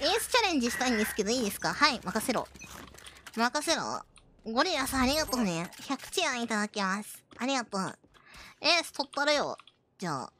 エースチャレンジしたいんですけどいいですか？はい、任せろ。任せろ。ゴリラさんありがとうね。100チアンいただきます。ありがとう。エース取ったるよ。じゃあ。